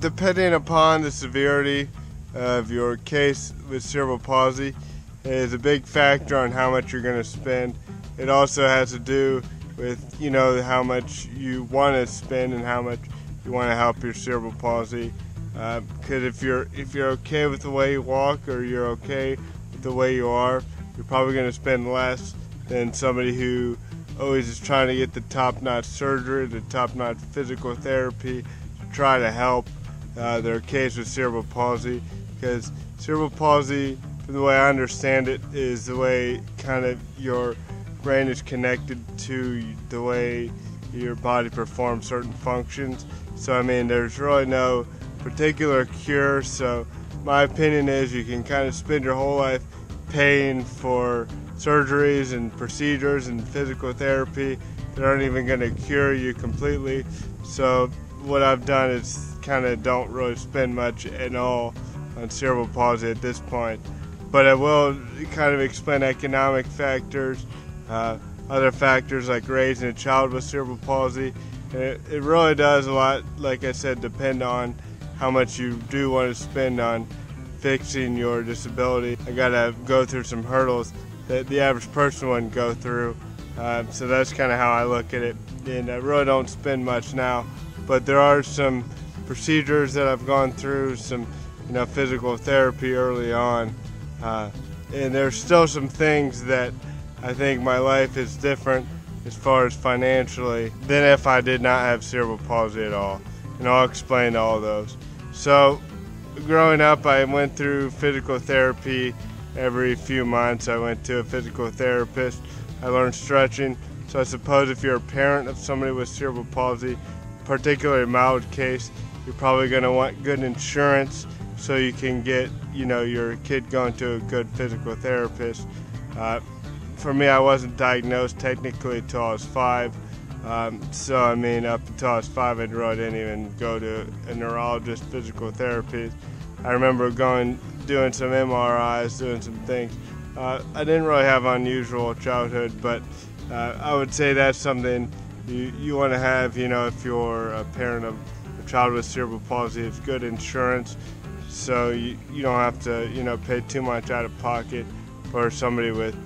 depending upon the severity of your case with cerebral palsy, is a big factor on how much you're going to spend. It also has to do with you know how much you want to spend and how much you want to help your cerebral palsy. Because uh, if you're if you're okay with the way you walk or you're okay with the way you are, you're probably going to spend less than somebody who always is trying to get the top-notch surgery, the top-notch physical therapy to try to help uh, their case with cerebral palsy. Because cerebral palsy, from the way I understand it, is the way kind of your brain is connected to the way your body performs certain functions. So I mean, there's really no particular cure. So my opinion is you can kind of spend your whole life paying for surgeries and procedures and physical therapy that aren't even going to cure you completely. So what I've done is kind of don't really spend much at all on cerebral palsy at this point. But I will kind of explain economic factors, uh, other factors like raising a child with cerebral palsy. It, it really does a lot, like I said, depend on how much you do want to spend on fixing your disability. I got to go through some hurdles that the average person wouldn't go through. Uh, so that's kind of how I look at it. And I really don't spend much now, but there are some procedures that I've gone through, some you know physical therapy early on, uh, and there's still some things that I think my life is different as far as financially than if I did not have cerebral palsy at all. And I'll explain all those. So, growing up, I went through physical therapy every few months. I went to a physical therapist. I learned stretching. So I suppose if you're a parent of somebody with cerebral palsy, particularly a mild case, you're probably going to want good insurance so you can get you know your kid going to a good physical therapist. Uh, for me, I wasn't diagnosed technically until I was five. Um, so I mean, up until I was five, I really didn't even go to a neurologist, physical therapist. I remember going doing some MRIs, doing some things. Uh, I didn't really have unusual childhood, but uh, I would say that's something you, you want to have, you know, if you're a parent of child with cerebral palsy, it's good insurance so you, you don't have to, you know, pay too much out of pocket for somebody with,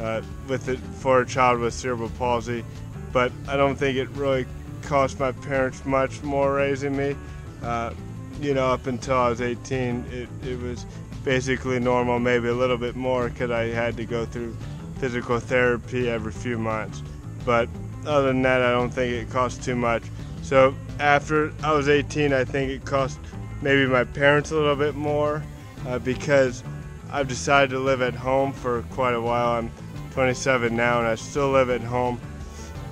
uh, with it, for a child with cerebral palsy. But I don't think it really cost my parents much more raising me. Uh, you know, up until I was 18, it, it was basically normal, maybe a little bit more because I had to go through physical therapy every few months. But other than that, I don't think it cost too much. So after I was 18, I think it cost maybe my parents a little bit more uh, because I've decided to live at home for quite a while. I'm 27 now and I still live at home.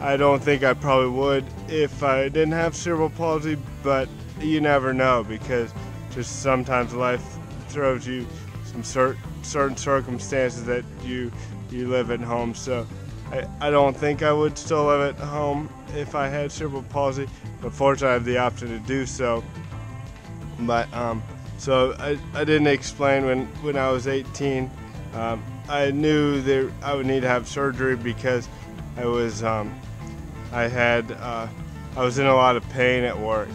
I don't think I probably would if I didn't have cerebral palsy, but you never know because just sometimes life throws you some cert- certain circumstances that you you live at home. So I, I don't think I would still live at home if I had cerebral palsy, but fortunately I have the option to do so. But um, so I, I didn't explain when when I was 18. Um, I knew that I would need to have surgery because I was um, I had uh, I was in a lot of pain at work,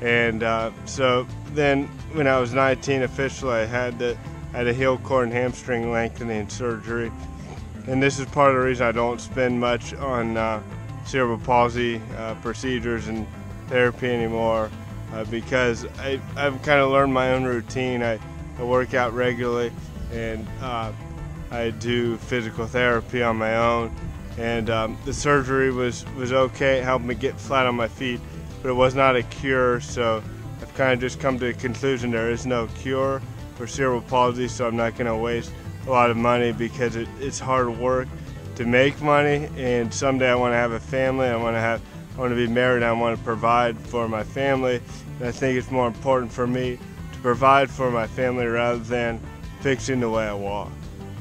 and uh, so then when I was 19 officially, I had to had a heel cord and hamstring lengthening surgery, and this is part of the reason I don't spend much on uh, cerebral palsy uh, procedures and therapy anymore, uh, because I, I've kind of learned my own routine. I, I work out regularly, and uh, I do physical therapy on my own. And um, the surgery was was okay. It helped me get flat on my feet, but it was not a cure. So I've kind of just come to a conclusion there is no cure for cerebral palsy. So I'm not going to waste a lot of money because it, it's hard work to make money. And someday I want to have a family. I want to have I want to be married. I want to provide for my family. And I think it's more important for me to provide for my family rather than fixing the way I walk.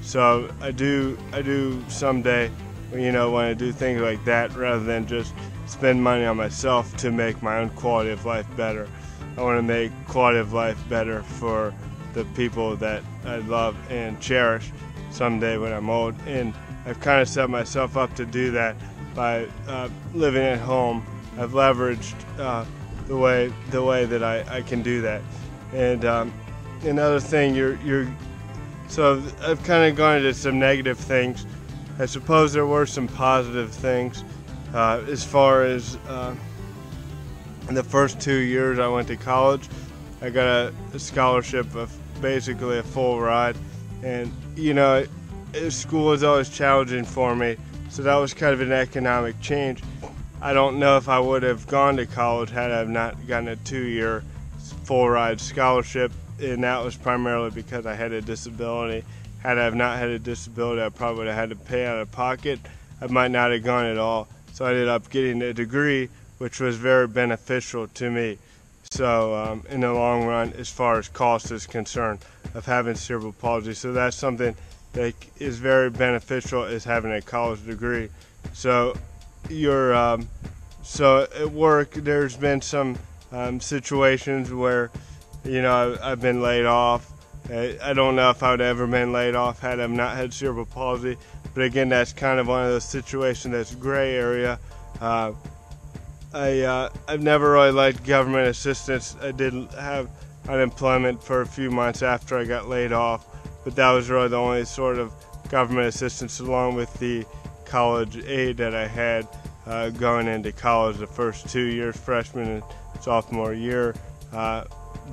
So I do I do someday you know, when I do things like that rather than just spend money on myself to make my own quality of life better. I want to make quality of life better for the people that I love and cherish someday when I'm old. And I've kind of set myself up to do that by uh, living at home. I've leveraged uh, the way the way that I, I can do that. And um, another thing, you're you're so I've kind of gone into some negative things. I suppose there were some positive things uh, as far as uh, in the first two years I went to college. I got a, a scholarship of basically a full ride, and you know, school is always challenging for me, so that was kind of an economic change. I don't know if I would have gone to college had I not gotten a two-year full ride scholarship, and that was primarily because I had a disability. Had I not had a disability, I probably would have had to pay out of pocket. I might not have gone at all. So I ended up getting a degree, which was very beneficial to me. So um, in the long run, as far as cost is concerned, of having cerebral palsy, so that's something that is very beneficial is having a college degree. So you're um, so at work, there's been some um, situations where you know I've, been laid off. I, I don't know if I would have ever been laid off had I not had cerebral palsy, but again, that's kind of one of those situations that's gray area. Uh, I uh, I've never really liked government assistance. I did have unemployment for a few months after I got laid off, but that was really the only sort of government assistance, along with the college aid that I had uh, going into college the first two years, freshman and sophomore year. Uh,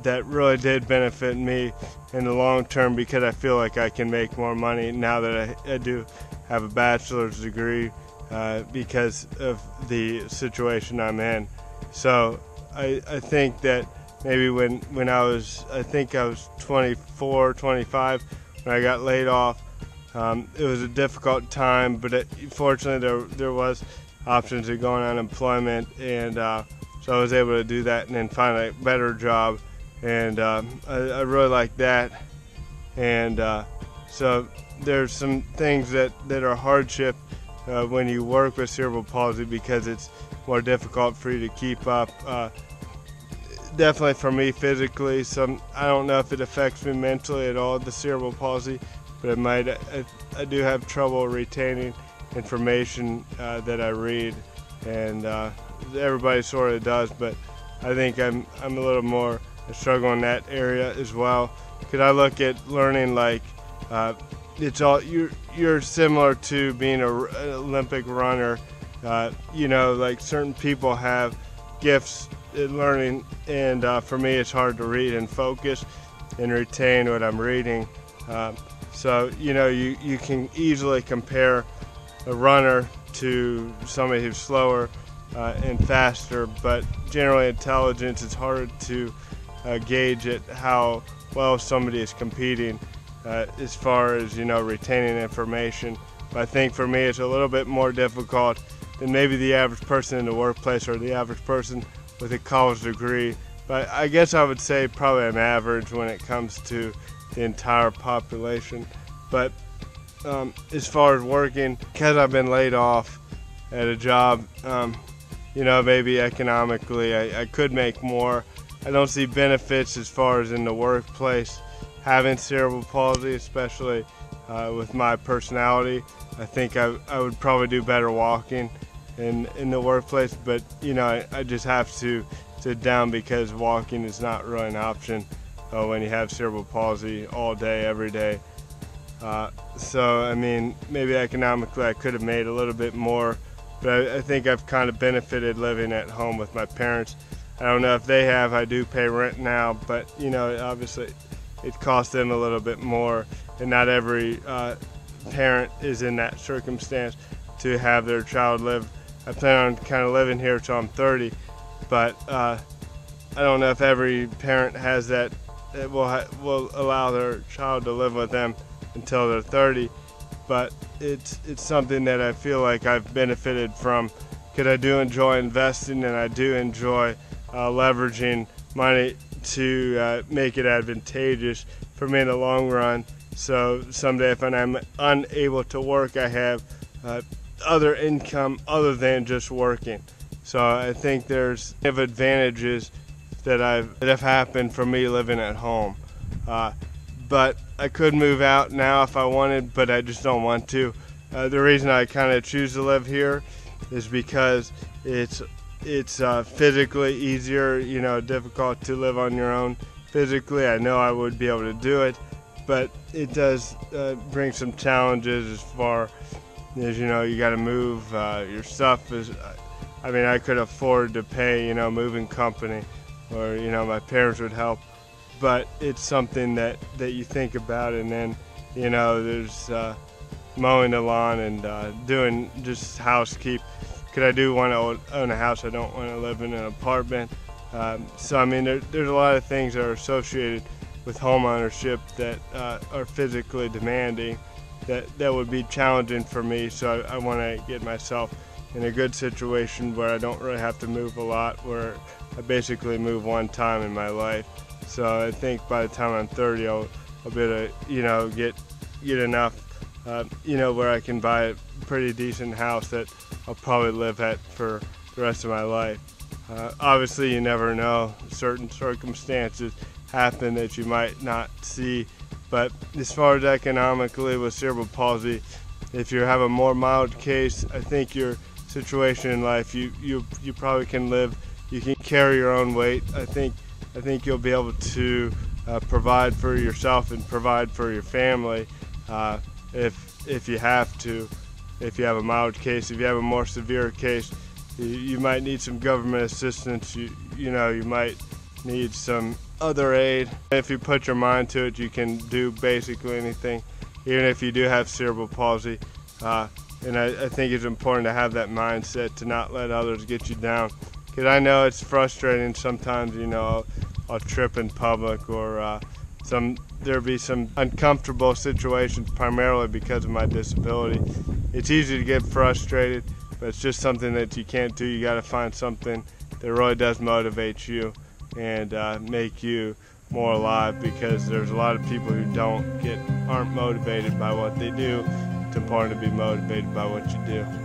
that really did benefit me in the long term because I feel like I can make more money now that I, I do have a bachelor's degree uh, because of the situation I'm in. So I, I think that maybe when, when I was, I think I was 24, 25, when I got laid off, um, it was a difficult time, but it, fortunately there, there was options of going on unemployment, and uh, so I was able to do that and then find a better job, and uh, I, I, really like that, and uh, so there's some things that, that are hardship uh, when you work with cerebral palsy because it's more difficult for you to keep up. Uh, definitely for me physically, some I don't know if it affects me mentally at all, the cerebral palsy, but it might. I, I do have trouble retaining information uh, that I read, and uh, everybody sort of does, but I think I'm I'm a little more struggle in that area as well. Because I look at learning like uh, it's all you're you're similar to being a, an Olympic runner. Uh, you know, like certain people have gifts in learning, and uh, for me, it's hard to read and focus and retain what I'm reading. Uh, so you know, you you can easily compare a runner to somebody who's slower uh, and faster, but generally intelligence it's hard to uh, gauge it how well somebody is competing uh, as far as you know retaining information. But I think for me it's a little bit more difficult than maybe the average person in the workplace or the average person with a college degree. But I guess I would say probably an average when it comes to the entire population. But um, as far as working, because I've been laid off at a job, um, you know, maybe economically I, I could make more. I don't see benefits as far as in the workplace having cerebral palsy, especially uh, with my personality. I think I, I would probably do better walking in, in the workplace, but you know, I, I just have to sit down because walking is not really an option uh, when you have cerebral palsy all day, every day. Uh, so, I mean, maybe economically I could have made a little bit more, but I, I think I've kind of benefited living at home with my parents. I don't know if they have, I do pay rent now, but you know, obviously it costs them a little bit more, and not every uh, parent is in that circumstance to have their child live. I plan on kind of living here till I'm 30, but uh, I don't know if every parent has that. It will ha- will allow their child to live with them until they're 30, but it's it's something that I feel like I've benefited from because I do enjoy investing and I do enjoy uh, leveraging money to uh, make it advantageous for me in the long run. So someday, if I'm unable to work, I have uh, other income other than just working. So I think there's advantages that I've that have happened for me living at home. Uh, but I could move out now if I wanted, but I just don't want to. Uh, the reason I kind of choose to live here is because it's it's uh, physically easier, you know, difficult to live on your own physically. I know I would be able to do it, but it does uh, bring some challenges as far as you know. You got to move uh, your stuff. Is I mean, I could afford to pay, you know, moving company, or you know, my parents would help, but it's something that that you think about, and then you know, there's uh, mowing the lawn and uh, doing just housekeep. Could I do want to own a house? I don't want to live in an apartment. Um, so I mean, there, there's a lot of things that are associated with home ownership that uh, are physically demanding that that would be challenging for me so I, I want to get myself in a good situation where I don't really have to move a lot where I basically move one time in my life so I think by the time I'm 30 I'll, I'll be able to you know get get enough uh, you know where I can buy a pretty decent house that I'll probably live at for the rest of my life uh, obviously you never know certain circumstances happen that you might not see. But as far as economically with cerebral palsy, if you have a more mild case, I think your situation in life, you you you probably can live. You can carry your own weight. I think I think you'll be able to uh, provide for yourself and provide for your family uh, if if you have to. If you have a mild case, if you have a more severe case, you, might need some government assistance. You you know you might need some other aid. If you put your mind to it, you can do basically anything, even if you do have cerebral palsy. Uh, and I, I, think it's important to have that mindset to not let others get you down. Because I know it's frustrating sometimes, you know, I'll, I'll trip in public or uh, some there'll be some uncomfortable situations primarily because of my disability. It's easy to get frustrated, but it's just something that you can't do. You got to find something that really does motivate you and uh, make you more alive because there's a lot of people who don't get aren't motivated by what they do. It's important to be motivated by what you do.